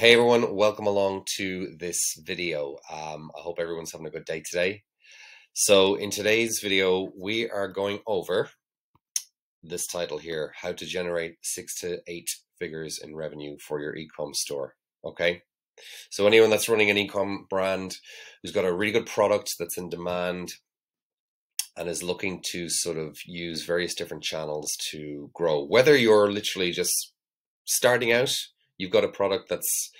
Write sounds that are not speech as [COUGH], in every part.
Hey everyone, welcome along to this video. Um, I hope everyone's having a good day today. So in today's video, we are going over this title here, how to generate six to eight figures in revenue for your ecom store. Okay. So anyone that's running an ecom brand who's got a really good product that's in demand and is looking to sort of use various different channels to grow, whether you're literally just starting out you've got a product that's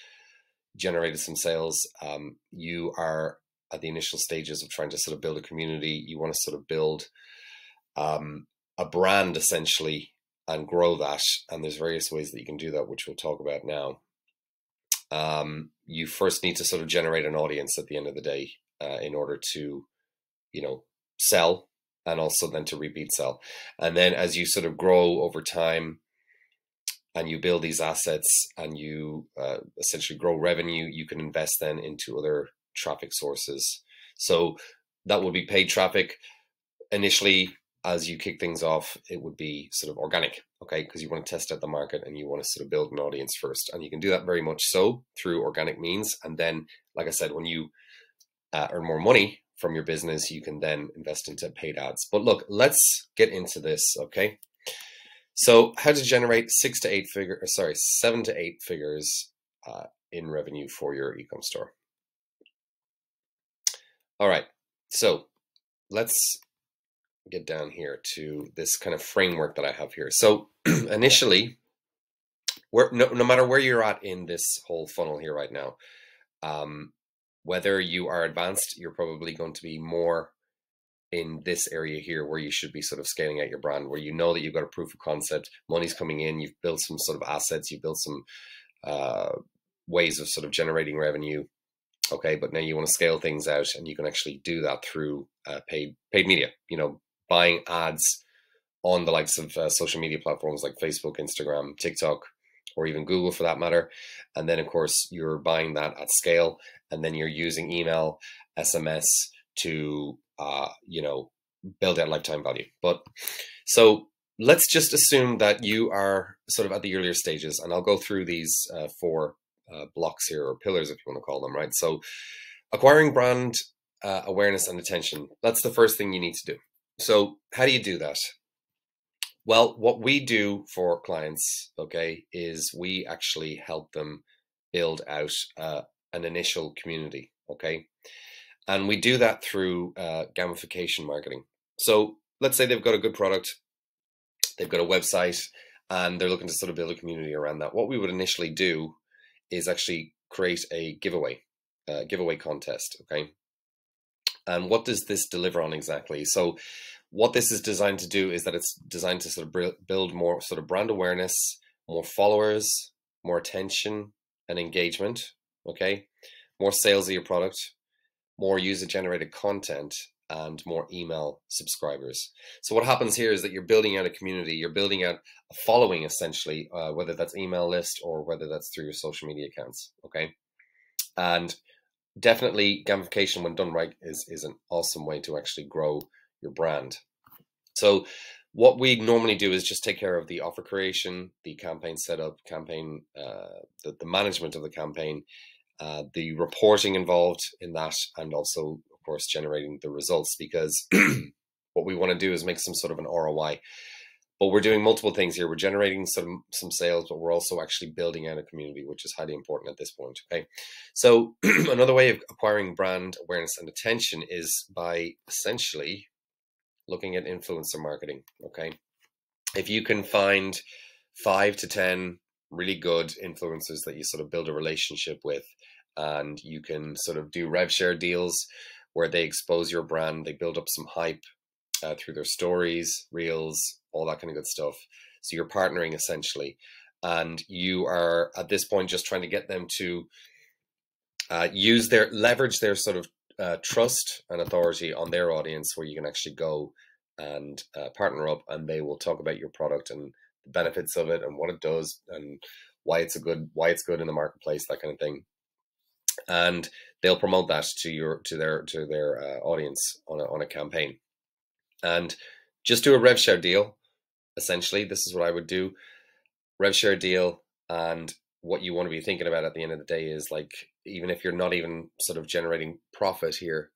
generated some sales. Um, you are at the initial stages of trying to sort of build a community. You want to sort of build um, a brand essentially and grow that. And there's various ways that you can do that, which we'll talk about now. Um, you first need to sort of generate an audience at the end of the day uh, in order to, you know, sell and also then to repeat sell. And then as you sort of grow over time, and you build these assets and you uh, essentially grow revenue, you can invest then into other traffic sources. So that would be paid traffic. Initially, as you kick things off, it would be sort of organic, okay? Because you want to test out the market and you want to sort of build an audience first. And you can do that very much so through organic means. And then, like I said, when you uh, earn more money from your business, you can then invest into paid ads. But look, let's get into this, okay? So how to generate six to eight figure, sorry, seven to eight figures uh, in revenue for your ecom store. All right, so let's get down here to this kind of framework that I have here. So [CLEARS THROAT] initially, where, no, no matter where you're at in this whole funnel here right now, um, whether you are advanced, you're probably going to be more in this area here where you should be sort of scaling out your brand, where you know that you've got a proof of concept, money's coming in, you've built some sort of assets, you've built some uh, ways of sort of generating revenue. Okay, but now you want to scale things out, and you can actually do that through uh, paid paid media. You know, buying ads on the likes of uh, social media platforms like Facebook, Instagram, TikTok, or even Google for that matter. And then, of course, you're buying that at scale, and then you're using email, SMS to uh, you know, build that lifetime value. But so let's just assume that you are sort of at the earlier stages, and I'll go through these uh, four uh, blocks here or pillars, if you want to call them, right? So acquiring brand uh, awareness and attention. That's the first thing you need to do. So how do you do that? Well, what we do for clients, okay, is we actually help them build out uh, an initial community, okay? And we do that through uh, gamification marketing. So let's say they've got a good product, they've got a website, and they're looking to sort of build a community around that. What we would initially do is actually create a giveaway, uh, giveaway contest. Okay. And what does this deliver on exactly? So, what this is designed to do is that it's designed to sort of build more sort of brand awareness, more followers, more attention and engagement. Okay. More sales of your product, more user generated content and more email subscribers. So what happens here is that you're building out a community, you're building out a following essentially, uh, whether that's email list or whether that's through your social media accounts. Okay, and definitely gamification when done right is is an awesome way to actually grow your brand. So what we normally do is just take care of the offer creation, the campaign setup, campaign, uh, the, the management of the campaign, uh, the reporting involved in that, and also, of course, generating the results because [CLEARS THROAT] what we want to do is make some sort of an ROI. But we're doing multiple things here. We're generating some some sales, but we're also actually building out a community, which is highly important at this point. Okay, so [CLEARS THROAT] another way of acquiring brand awareness and attention is by essentially looking at influencer marketing. Okay, if you can find five to ten really good influencers that you sort of build a relationship with and you can sort of do rev share deals where they expose your brand they build up some hype uh, through their stories reels all that kind of good stuff. So you're partnering essentially. And you are at this point just trying to get them to uh, use their leverage their sort of uh, trust and authority on their audience where you can actually go and uh, partner up and they will talk about your product and the benefits of it and what it does and why it's a good why it's good in the marketplace that kind of thing. And they'll promote that to your to their to their uh, audience on a, on a campaign. And just do a rev share deal essentially. This is what i would do. Rev share deal and what you want to be thinking about at the end of the day is like even if you're not even sort of generating profit here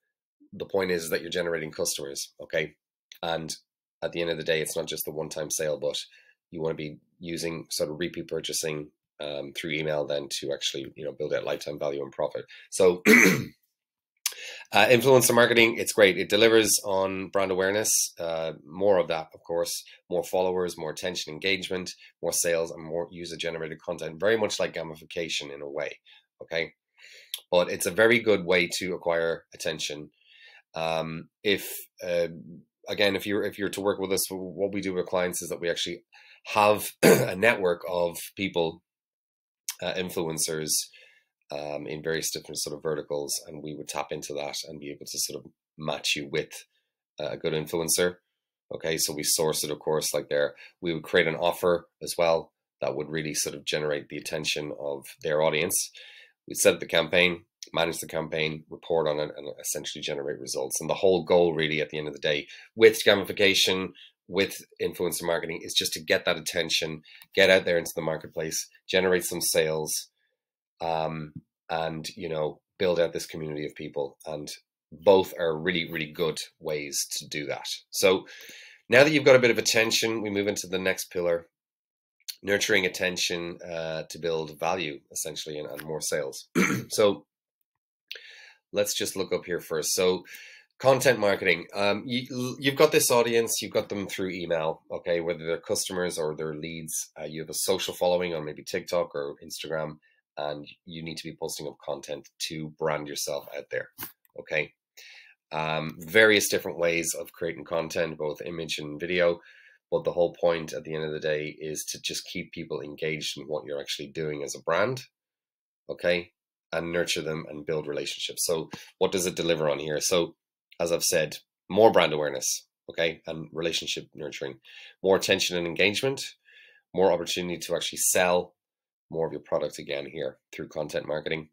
the point is that you're generating customers okay? And at the end of the day it's not just the one time sale but you want to be using sort of repeat purchasing um, through email then to actually you know build that lifetime value and profit so [CLEARS THROAT] Uh, influencer marketing, it's great. It delivers on brand awareness. Uh, more of that, of course. More followers, more attention, engagement, more sales, and more user generated content. Very much like gamification in a way. Okay. But it's a very good way to acquire attention. Um, if, uh, again, if you're if you're to work with us, what we do with clients is that we actually have [CLEARS THROAT] a network of people, uh, influencers, um, in various different sort of verticals, and we would tap into that and be able to sort of match you with a good influencer. Okay, so we source it, of course, like there. We would create an offer as well that would really sort of generate the attention of their audience. We'd set up the campaign, manage the campaign, report on it, and essentially generate results. And the whole goal, really, at the end of the day, with gamification, with influencer marketing, is just to get that attention, get out there into the marketplace, generate some sales, um, and you know build out this community of people. And both are really really good ways to do that. So now that you've got a bit of attention we move into the next pillar nurturing attention uh, to build value essentially and, and more sales. [CLEARS THROAT] So let's just look up here first. So content marketing um, you, you've got this audience you've got them through email okay whether they're customers or they're leads uh, you have a social following on maybe tiktok or instagram and you need to be posting up content to brand yourself out there. Okay. Um, various different ways of creating content, both image and video. But the whole point at the end of the day is to just keep people engaged in what you're actually doing as a brand. Okay. And nurture them and build relationships. So, what does it deliver on here? So, as I've said, more brand awareness, okay, and relationship nurturing, more attention and engagement, more opportunity to actually sell more of your product again here through content marketing.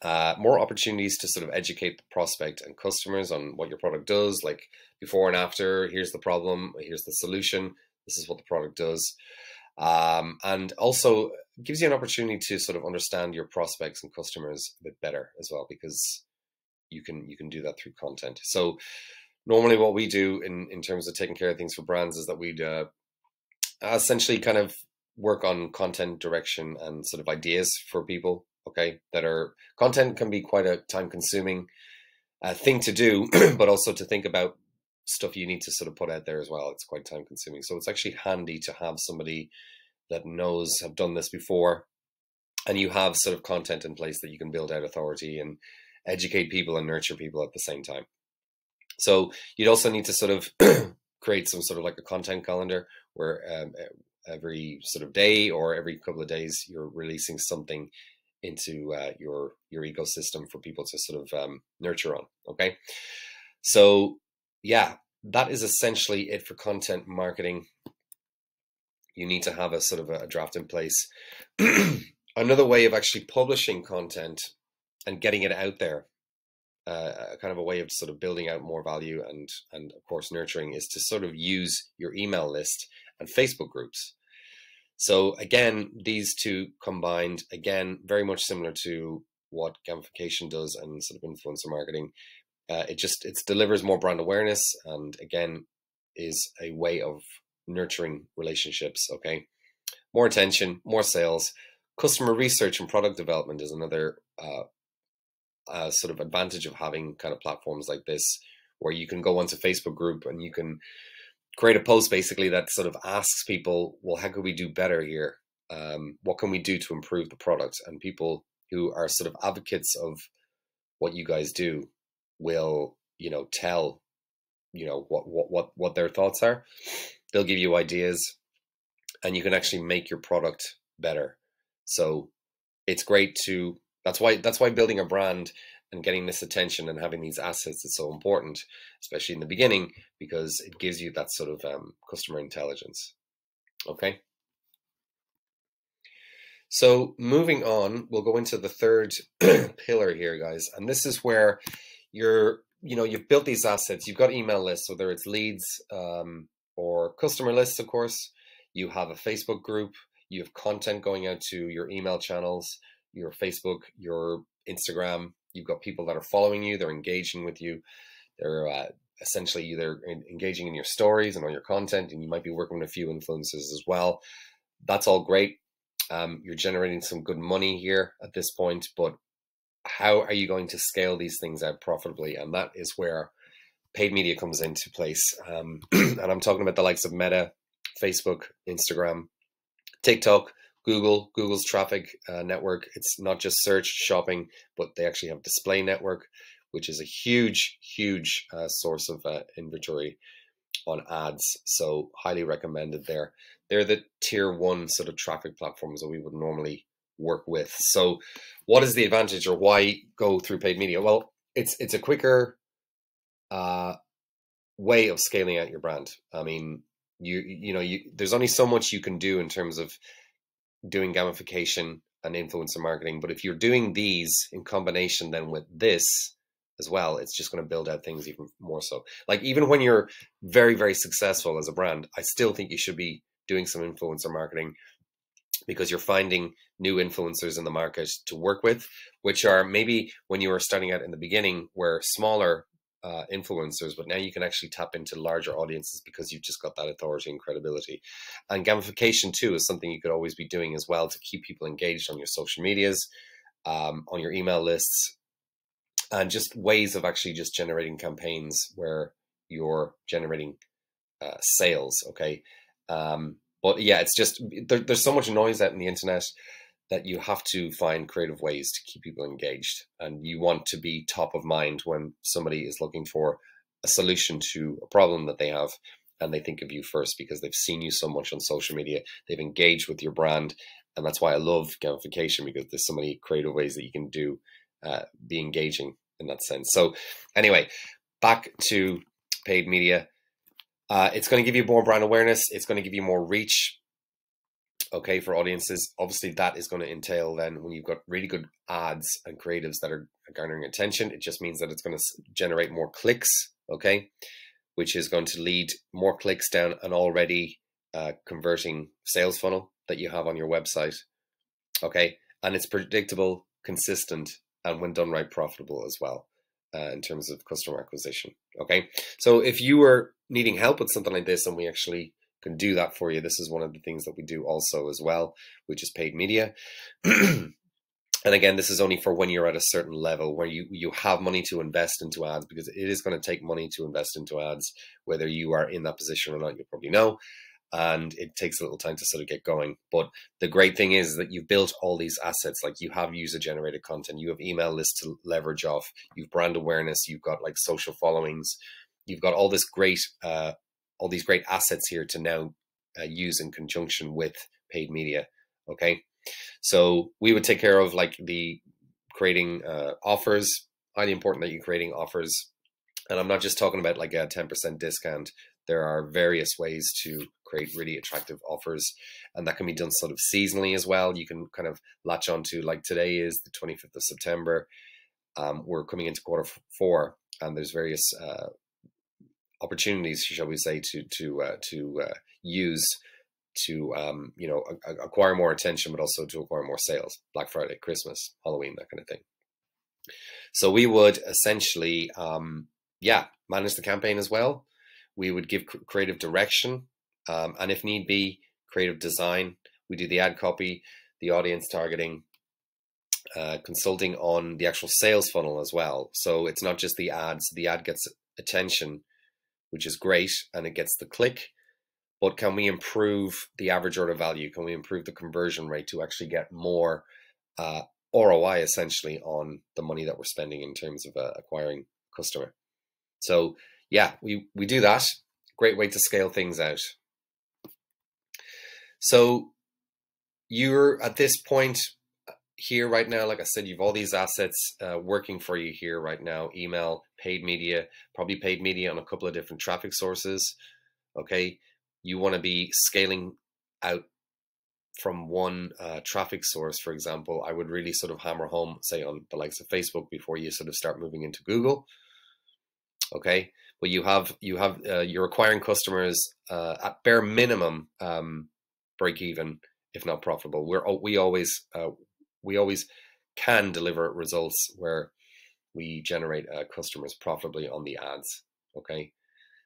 Uh, more opportunities to sort of educate the prospect and customers on what your product does, like before and after. Here's the problem. Here's the solution. This is what the product does, um, and also gives you an opportunity to sort of understand your prospects and customers a bit better as well, because you can you can do that through content. So normally, what we do in in terms of taking care of things for brands is that we'd uh, essentially kind of work on content direction and sort of ideas for people okay that are content can be quite a time consuming uh, thing to do [CLEARS THROAT] but also to think about stuff you need to sort of put out there as well it's quite time consuming so it's actually handy to have somebody that knows have done this before and you have sort of content in place that you can build out authority and educate people and nurture people at the same time. So you'd also need to sort of [CLEARS THROAT] create some sort of like a content calendar where um, every sort of day or every couple of days you're releasing something into uh, your your ecosystem for people to sort of um, nurture on okay? So yeah that is essentially it for content marketing. You need to have a sort of a, a draft in place. [CLEARS THROAT] Another way of actually publishing content and getting it out there uh, kind of a way of sort of building out more value and and of course nurturing is to sort of use your email list and Facebook groups. So again, these two combined, again, very much similar to what gamification does and sort of influencer marketing. Uh, it just it delivers more brand awareness and again is a way of nurturing relationships. Okay, more attention, more sales, customer research and product development is another uh, uh, sort of advantage of having kind of platforms like this, where you can go onto Facebook group and you can create a post basically that sort of asks people, well, how can we do better here? Um, what can we do to improve the product? And people who are sort of advocates of what you guys do will, you know, tell, you know, what what what what their thoughts are. They'll give you ideas, and you can actually make your product better. So it's great to. That's why that's why building a brand and getting this attention and having these assets is so important, especially in the beginning, because it gives you that sort of um, customer intelligence. Okay. So moving on, we'll go into the third [CLEARS THROAT] pillar here, guys, and this is where you're, you know, you've built these assets. You've got email lists, whether it's leads um, or customer lists, of course. You have a Facebook group. You have content going out to your email channels, your Facebook, your Instagram. You've got people that are following you, they're engaging with you. They're uh, essentially either engaging in your stories and on your content, and you might be working with a few influencers as well. That's all great. Um, you're generating some good money here at this point, but how are you going to scale these things out profitably? And that is where paid media comes into place. Um, [CLEARS THROAT] and I'm talking about the likes of Meta, Facebook, Instagram, TikTok, Google, Google's traffic uh, network. It's not just search, shopping, but they actually have display network, which is a huge, huge uh, source of uh, inventory on ads. So highly recommended there. They're the tier one sort of traffic platforms that we would normally work with. So what is the advantage or why go through paid media? Well, it's it's a quicker uh, way of scaling out your brand. I mean, you you know, you there's only so much you can do in terms of doing gamification and influencer marketing, but if you're doing these in combination then with this as well, it's just going to build out things even more so. Like even when you're very very successful as a brand, I still think you should be doing some influencer marketing because you're finding new influencers in the market to work with, which are maybe when you were starting out in the beginning were smaller uh, influencers, but now you can actually tap into larger audiences because you've just got that authority and credibility. And gamification too is something you could always be doing as well to keep people engaged on your social medias, um, on your email lists, and just ways of actually just generating campaigns where you're generating uh, sales. Okay. Um, but yeah, it's just there, there's so much noise out in the internet that you have to find creative ways to keep people engaged and you want to be top of mind when somebody is looking for a solution to a problem that they have and they think of you first because they've seen you so much on social media they've engaged with your brand and that's why i love gamification because there's so many creative ways that you can do uh, be engaging in that sense. So anyway back to paid media. Uh, it's going to give you more brand awareness it's going to give you more reach okay for audiences obviously that is going to entail then when you've got really good ads and creatives that are garnering attention it just means that it's going to generate more clicks okay? Which is going to lead more clicks down an already uh, converting sales funnel that you have on your website okay? And it's predictable consistent and when done right profitable as well uh, in terms of customer acquisition okay? So if you were needing help with something like this and we actually can do that for you. This is one of the things that we do also as well, which is paid media. [CLEARS THROAT] and again, this is only for when you're at a certain level where you you have money to invest into ads because it is going to take money to invest into ads, whether you are in that position or not. You probably know. And it takes a little time to sort of get going. But the great thing is that you've built all these assets. Like you have user generated content, you have email lists to leverage off, you've brand awareness, you've got like social followings, you've got all this great uh, all these great assets here to now uh, use in conjunction with paid media. Okay, so we would take care of like the creating uh, offers. Highly important that you're creating offers, and I'm not just talking about like a 10% discount. There are various ways to create really attractive offers, and that can be done sort of seasonally as well. You can kind of latch onto like today is the 25th of September. Um, we're coming into quarter four, and there's various uh, opportunities, shall we say, to to uh, to uh, use to um, you know acquire more attention, but also to acquire more sales. Black Friday, Christmas, Halloween, that kind of thing. So we would essentially, um, yeah, manage the campaign as well. We would give creative direction, um, and if need be, creative design. We do the ad copy, the audience targeting, uh, consulting on the actual sales funnel as well. So it's not just the ads. The ad gets attention which is great and it gets the click. But can we improve the average order value? Can we improve the conversion rate to actually get more uh, ROI essentially on the money that we're spending in terms of uh, acquiring customer? So yeah, we we do that. Great way to scale things out. So you're at this point here right now, like I said, you've all these assets uh, working for you here right now email, paid media, probably paid media on a couple of different traffic sources. Okay. You want to be scaling out from one uh, traffic source, for example. I would really sort of hammer home, say, on the likes of Facebook before you sort of start moving into Google. Okay. But you have, you have, uh, you're acquiring customers uh, at bare minimum um, break even if not profitable. We're we always uh, we always can deliver results where we generate uh, customers profitably on the ads. Okay,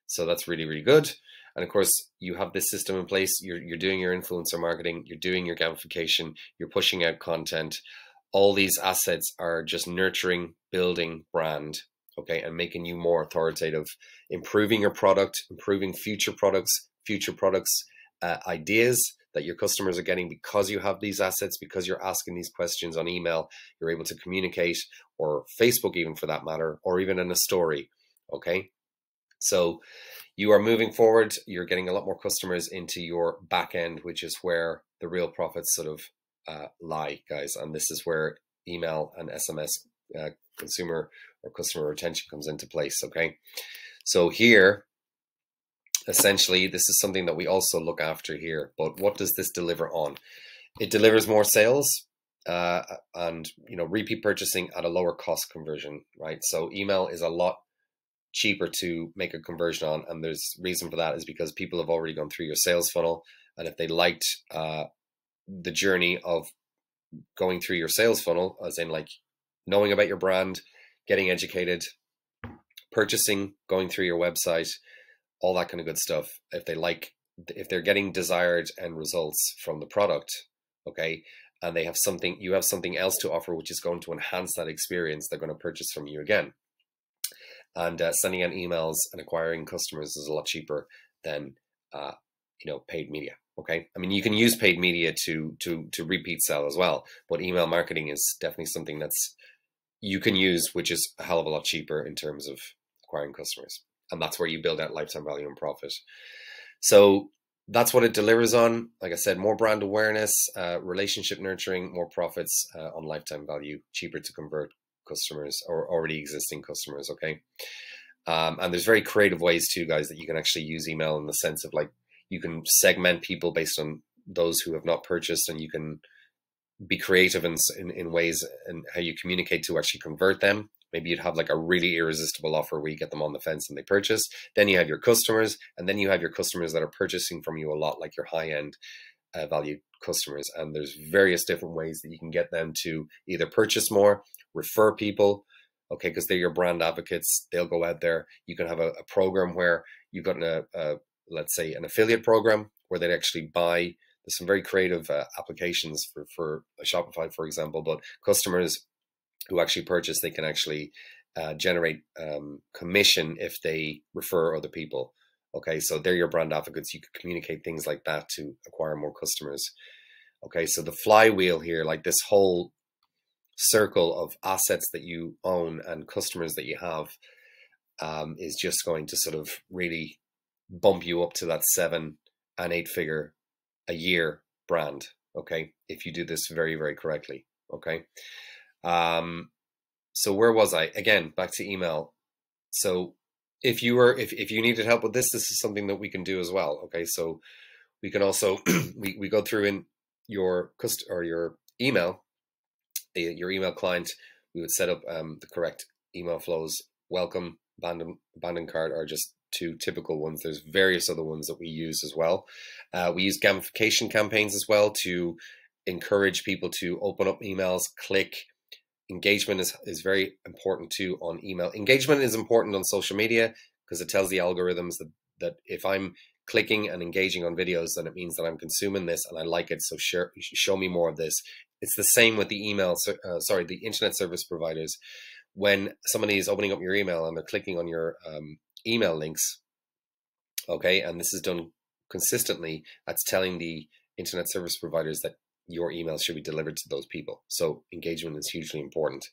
so that's really really good. And of course, you have this system in place. You're you're doing your influencer marketing. You're doing your gamification. You're pushing out content. All these assets are just nurturing, building brand. Okay, and making you more authoritative, improving your product, improving future products, future products uh, ideas that your customers are getting because you have these assets, because you're asking these questions on email, you're able to communicate, or Facebook, even for that matter, or even in a story. Okay. So you are moving forward, you're getting a lot more customers into your back end, which is where the real profits sort of uh, lie, guys. And this is where email and SMS uh, consumer or customer retention comes into place. Okay. So here, essentially this is something that we also look after here but what does this deliver on? It delivers more sales uh, and you know repeat purchasing at a lower cost conversion right? So email is a lot cheaper to make a conversion on and there's reason for that is because people have already gone through your sales funnel and if they liked uh, the journey of going through your sales funnel as in like knowing about your brand getting educated purchasing going through your website all that kind of good stuff. If they like, if they're getting desired end results from the product, okay, and they have something, you have something else to offer, which is going to enhance that experience, they're going to purchase from you again. And uh, sending out emails and acquiring customers is a lot cheaper than, uh, you know, paid media. Okay, I mean you can use paid media to to to repeat sell as well, but email marketing is definitely something that's you can use, which is a hell of a lot cheaper in terms of acquiring customers and that's where you build out lifetime value and profit. So that's what it delivers on. Like I said, more brand awareness, uh, relationship nurturing, more profits uh, on lifetime value, cheaper to convert customers or already existing customers. Okay. Um, and there's very creative ways too, guys, that you can actually use email in the sense of like you can segment people based on those who have not purchased and you can be creative in, in, in ways and how you communicate to actually convert them Maybe you'd have like a really irresistible offer where you get them on the fence and they purchase. Then you have your customers, and then you have your customers that are purchasing from you a lot, like your high end uh, value customers. And there's various different ways that you can get them to either purchase more, refer people, okay, because they're your brand advocates. They'll go out there. You can have a, a program where you've got a, a, let's say, an affiliate program where they'd actually buy. There's some very creative uh, applications for for Shopify, for example, but customers who actually purchase, they can actually uh, generate um, commission if they refer other people. Okay, so they're your brand advocates. You can communicate things like that to acquire more customers. Okay, so the flywheel here, like this whole circle of assets that you own and customers that you have, um, is just going to sort of really bump you up to that seven and eight figure a year brand. Okay, if you do this very, very correctly. Okay. Um, so where was I? Again, back to email. So if you were if, if you needed help with this, this is something that we can do as well. Okay, so we can also [CLEARS THROAT] we, we go through in your cust or your email, your email client. We would set up um, the correct email flows. Welcome, abandon, abandon cart are just two typical ones. There's various other ones that we use as well. Uh, we use gamification campaigns as well to encourage people to open up emails, click, engagement is, is very important too on email. Engagement is important on social media because it tells the algorithms that, that if I'm clicking and engaging on videos, then it means that I'm consuming this and I like it. So share, show me more of this. It's the same with the email, uh, sorry, the internet service providers. When somebody is opening up your email and they're clicking on your um, email links, okay, and this is done consistently, that's telling the internet service providers that your emails should be delivered to those people. So engagement is hugely important.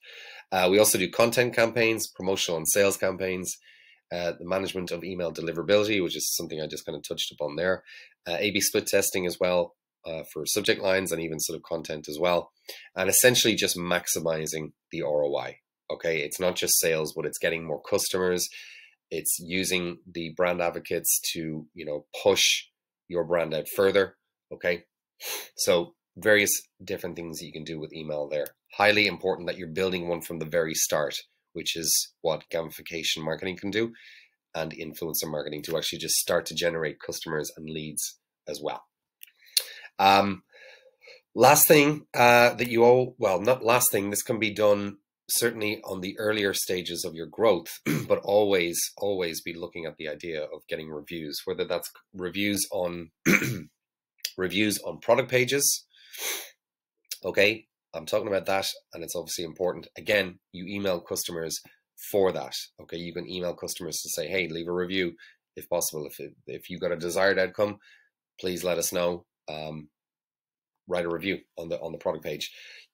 Uh, we also do content campaigns, promotional and sales campaigns, uh, the management of email deliverability, which is something I just kind of touched upon there, uh, A/B split testing as well uh, for subject lines and even sort of content as well, and essentially just maximizing the ROI. Okay, it's not just sales, but it's getting more customers. It's using the brand advocates to you know push your brand out further. Okay, so various different things that you can do with email there. Highly important that you're building one from the very start, which is what gamification marketing can do and influencer marketing to actually just start to generate customers and leads as well. Um, Last thing uh, that you all, well, not last thing, this can be done certainly on the earlier stages of your growth, [CLEARS THROAT] but always, always be looking at the idea of getting reviews, whether that's reviews on [CLEARS THROAT] reviews on product pages. Okay, I'm talking about that, and it's obviously important. Again, you email customers for that. Okay, you can email customers to say, "Hey, leave a review if possible. If if you got a desired outcome, please let us know. Um, write a review on the on the product page.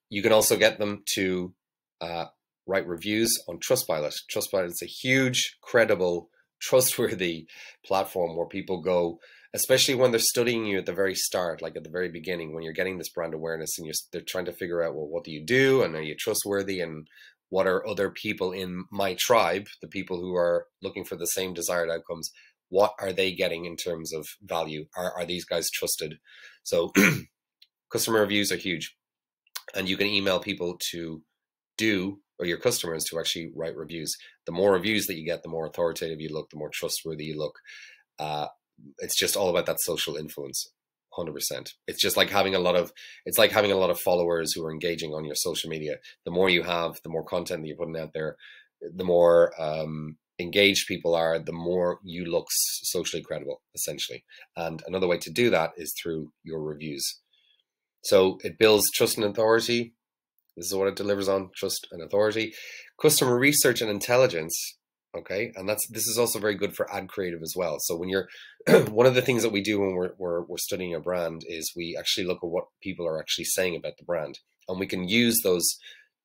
You can also get them to uh, write reviews on Trustpilot. Trustpilot is a huge, credible, [LAUGHS] trustworthy platform where people go, especially when they're studying you at the very start, like at the very beginning, when you're getting this brand awareness and you're they're trying to figure out, well, what do you do, and are you trustworthy, and what are other people in my tribe, the people who are looking for the same desired outcomes, what are they getting in terms of value? Are are these guys trusted? So [CLEARS THROAT] customer reviews are huge, and you can email people to do or your customers to actually write reviews. The more reviews that you get, the more authoritative you look, the more trustworthy you look. Uh, it's just all about that social influence. 100%. It's just like having a lot of it's like having a lot of followers who are engaging on your social media. The more you have, the more content that you're putting out there, the more um, engaged people are, the more you look socially credible, essentially. And another way to do that is through your reviews. So it builds trust and authority. This is what it delivers on trust and authority. Customer research and intelligence. Okay. And that's this is also very good for ad creative as well. So when you're [CLEARS THROAT] one of the things that we do when we're, we're we're studying a brand is we actually look at what people are actually saying about the brand. And we can use those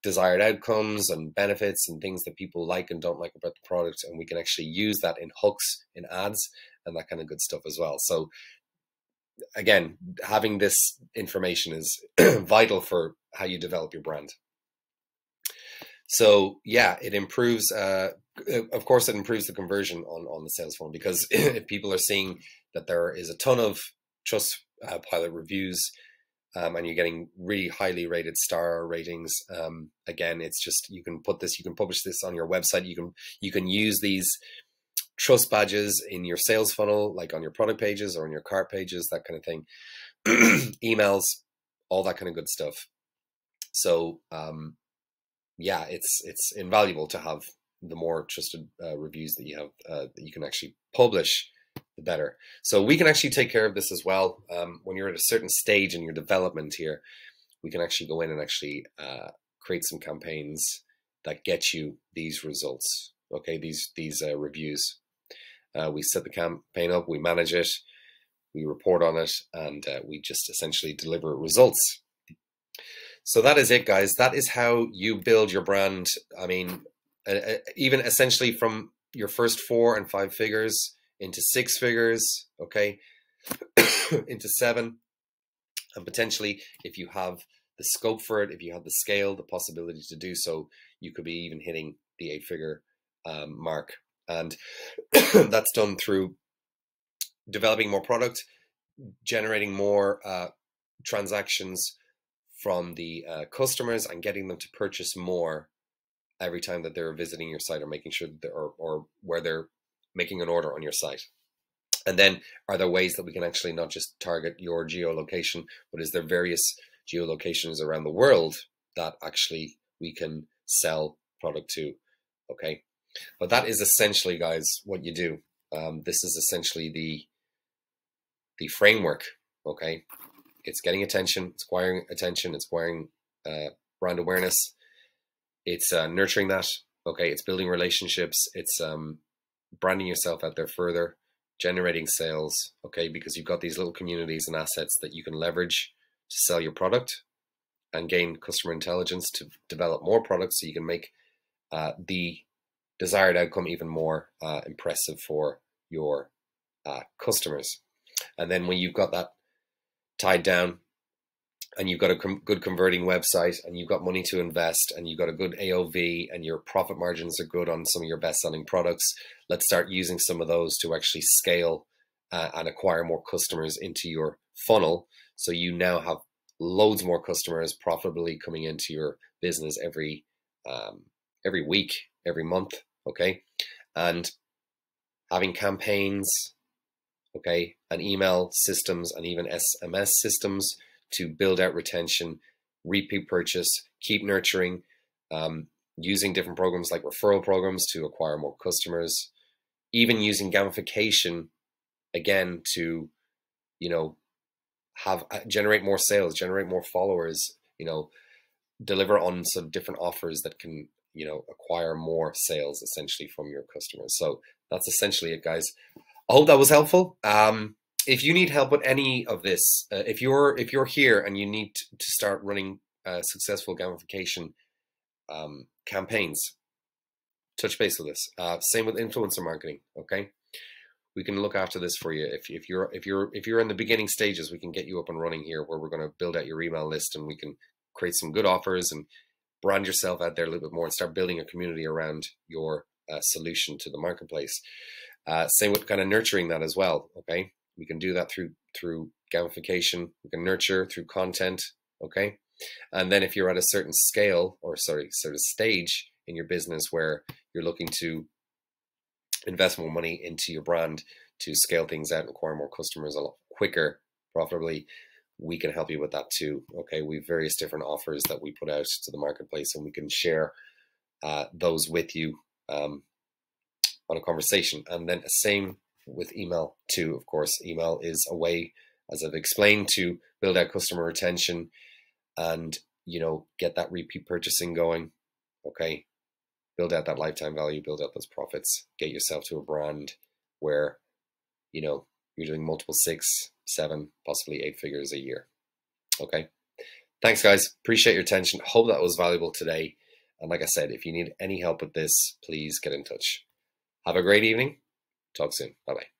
desired outcomes and benefits and things that people like and don't like about the product and we can actually use that in hooks in ads and that kind of good stuff as well so again, having this information is [CLEARS THROAT] vital for how you develop your brand. So yeah, it improves. Uh, of course, it improves the conversion on on the sales funnel because [LAUGHS] if people are seeing that there is a ton of trust uh, pilot reviews um, and you're getting really highly rated star ratings, um, again, it's just you can put this, you can publish this on your website. You can you can use these trust badges in your sales funnel, like on your product pages or on your cart pages, that kind of thing, [CLEARS THROAT] emails, all that kind of good stuff. So, um, yeah, it's it's invaluable to have the more trusted uh, reviews that you have uh, that you can actually publish, the better. So we can actually take care of this as well. Um, when you're at a certain stage in your development here, we can actually go in and actually uh, create some campaigns that get you these results. Okay, these these uh, reviews. Uh, we set the campaign up, we manage it, we report on it, and uh, we just essentially deliver results. So that is it, guys. That is how you build your brand. I mean, uh, even essentially from your first four and five figures into six figures, okay, [COUGHS] into seven, and potentially if you have the scope for it, if you have the scale, the possibility to do so, you could be even hitting the eight figure um, mark. And [COUGHS] that's done through developing more product, generating more uh, transactions from the uh, customers, and getting them to purchase more every time that they're visiting your site or making sure that or, or where they're making an order on your site. And then, are there ways that we can actually not just target your geolocation, but is there various geolocations around the world that actually we can sell product to? Okay, but that is essentially, guys, what you do. Um, this is essentially the the framework. Okay, it's getting attention, it's acquiring attention, it's acquiring uh, brand awareness, it's uh, nurturing that. Okay, it's building relationships, it's um, branding yourself out there further, generating sales. Okay, because you've got these little communities and assets that you can leverage to sell your product and gain customer intelligence to develop more products so you can make uh, the desired outcome even more uh, impressive for your uh, customers. And then when you've got that tied down and you've got a com- good converting website and you've got money to invest and you've got a good AOV and your profit margins are good on some of your best selling products, let's start using some of those to actually scale uh, and acquire more customers into your funnel. So you now have loads more customers profitably coming into your business every um, every week, every month, okay and having campaigns okay and email systems and even sms systems to build out retention, repeat purchase, keep nurturing, um, using different programs like referral programs to acquire more customers, even using gamification again to, you know, have uh, generate more sales, generate more followers, you know, deliver on some different offers that can, you know, acquire more sales essentially from your customers. So that's essentially it, guys. I hope that was helpful. Um, if you need help with any of this, uh, if you're if you're here and you need to start running uh, successful gamification um, campaigns, touch base with us. Uh, same with influencer marketing. Okay, we can look after this for you. If, if you're if you're if you're in the beginning stages, we can get you up and running here, where we're going to build out your email list and we can create some good offers and brand yourself out there a little bit more and start building a community around your uh, solution to the marketplace. Uh, same with kind of nurturing that as well. Okay, we can do that through through gamification. We can nurture through content. Okay, and then if you're at a certain scale or sorry, sort of stage in your business where you're looking to invest more money into your brand to scale things out and acquire more customers a lot quicker, profitably, we can help you with that too. Okay, we have various different offers that we put out to the marketplace, and we can share uh, those with you um, on a conversation. And then the same with email too. Of course, email is a way, as I've explained, to build out customer retention and you know get that repeat purchasing going. Okay, build out that lifetime value, build out those profits, get yourself to a brand where you know you're doing multiple six, seven, possibly eight figures a year. Okay. Thanks, guys. Appreciate your attention. Hope that was valuable today. And like I said, if you need any help with this, please get in touch. Have a great evening. Talk soon. Bye bye.